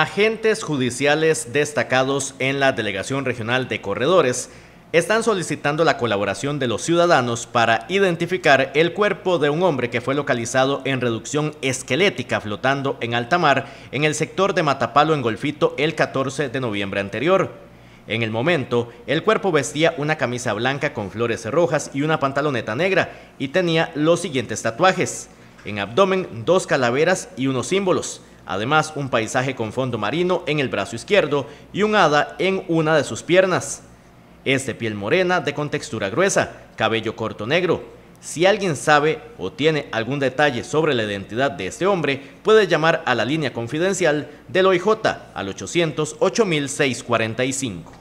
Agentes judiciales destacados en la Delegación Regional de Corredores están solicitando la colaboración de los ciudadanos para identificar el cuerpo de un hombre que fue localizado en reducción esquelética flotando en alta mar en el sector de Matapalo en Golfito el 14 de noviembre anterior. En el momento, el cuerpo vestía una camisa blanca con flores rojas y una pantaloneta negra y tenía los siguientes tatuajes. En abdomen, dos calaveras y unos símbolos Además, un paisaje con fondo marino en el brazo izquierdo y un hada en una de sus piernas. Es de piel morena de contextura gruesa, cabello corto negro. Si alguien sabe o tiene algún detalle sobre la identidad de este hombre, puede llamar a la línea confidencial del OIJ al 800 8645.